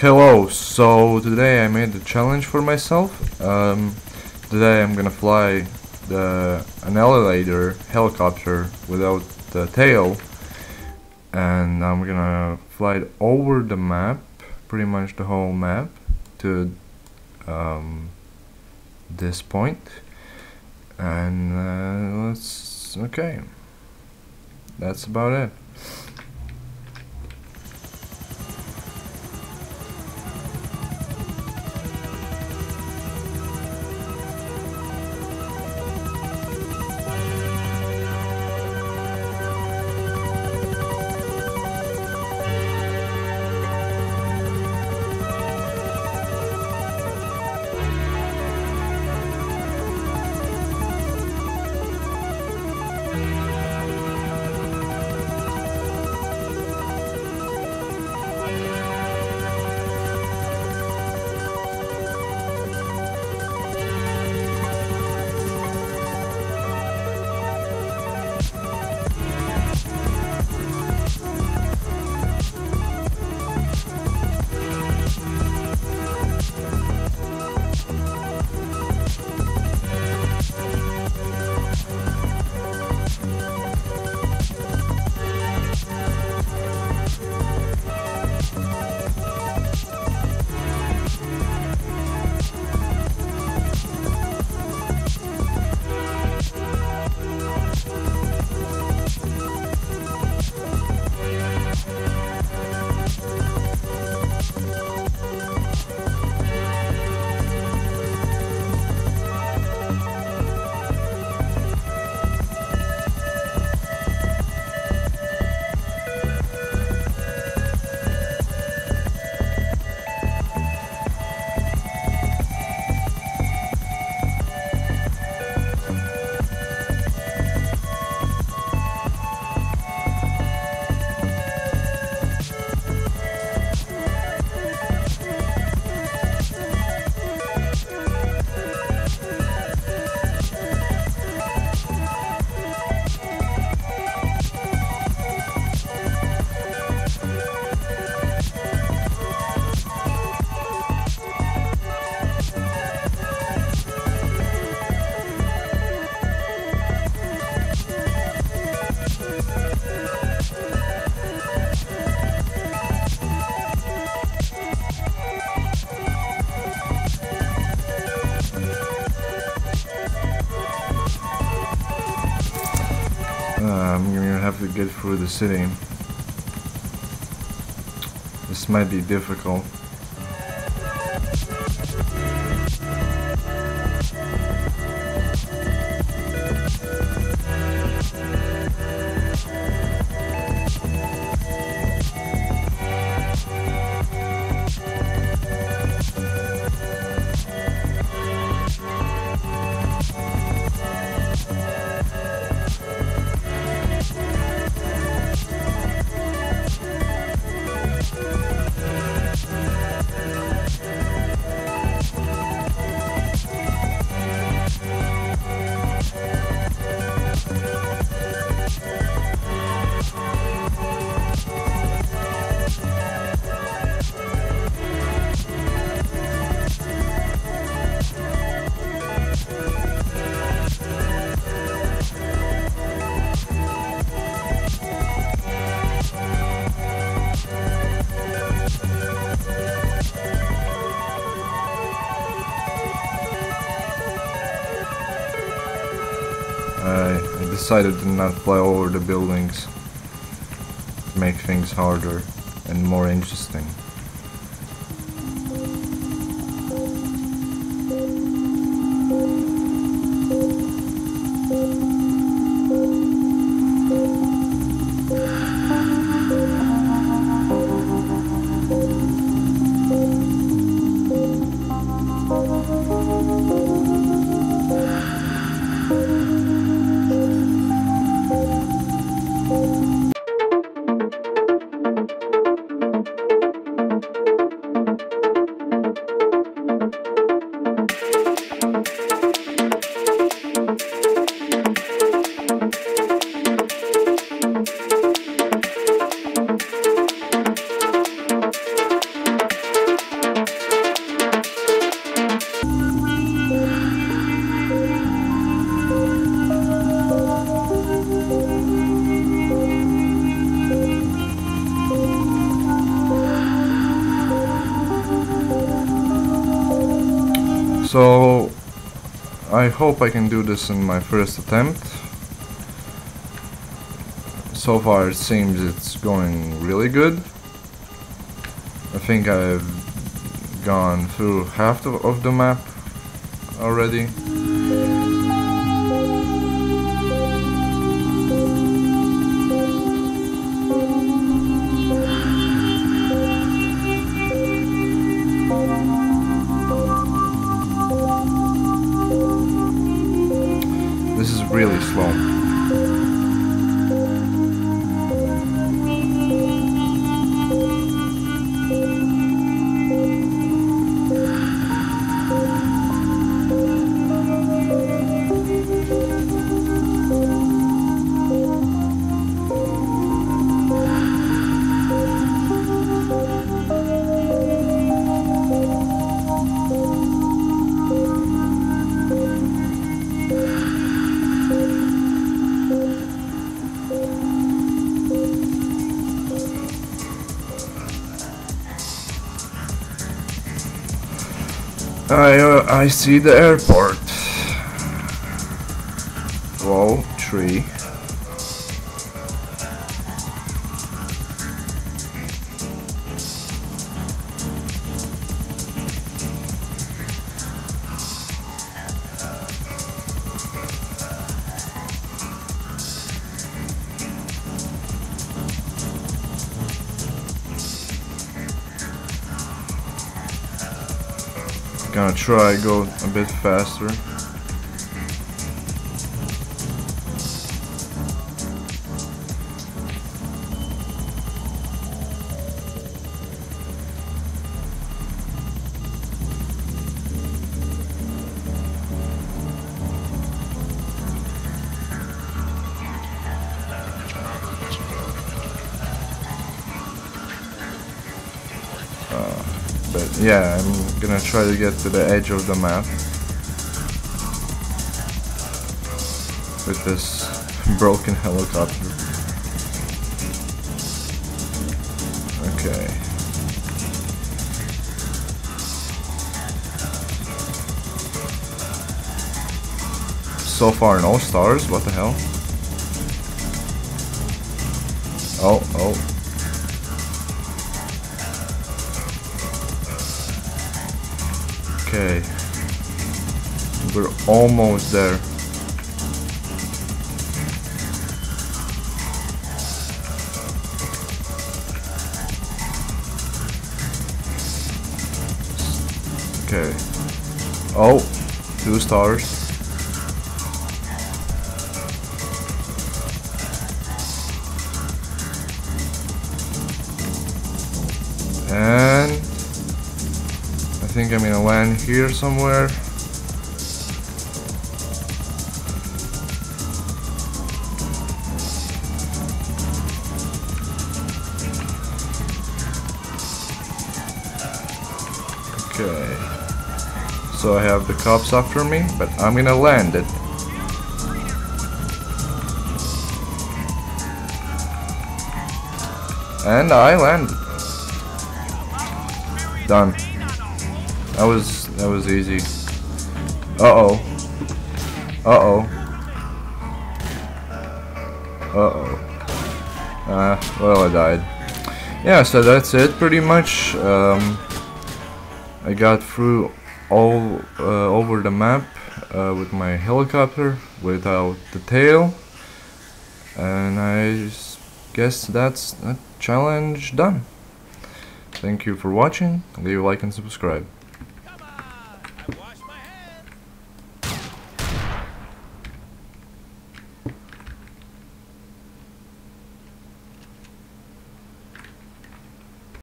Hello, so today I made a challenge for myself. Um, today I'm gonna fly the Annihilator helicopter without the tail and I'm gonna fly it over the map, pretty much the whole map to um, this point. and uh, let's okay that's about it to get through the city. This might be difficult. Decided to not fly over the buildings. Make things harder and more interesting. So I hope I can do this in my first attempt. So far it seems it's going really good. I think I've gone through half of, the map already. Really slow. I uh, I see the airport. Whoa, tree. Gonna try go a bit faster. Uh, but yeah, I'm gonna try to get to the edge of the map with this broken helicopter. Okay. So far no stars, what the hell? Oh, oh, Okay. We're almost there. Okay. Oh, two stars. Think I'm gonna land here somewhere. Okay. So I have the cops after me, but I'm gonna land it. And I landed. Done. That was that was easy. Uh oh. Uh oh. Uh oh. Uh, well, I died. Yeah, so that's it pretty much. Um, I got through all uh, over the map uh, with my helicopter without the tail, and I guess that's a challenge done. Thank you for watching. Leave a like and subscribe.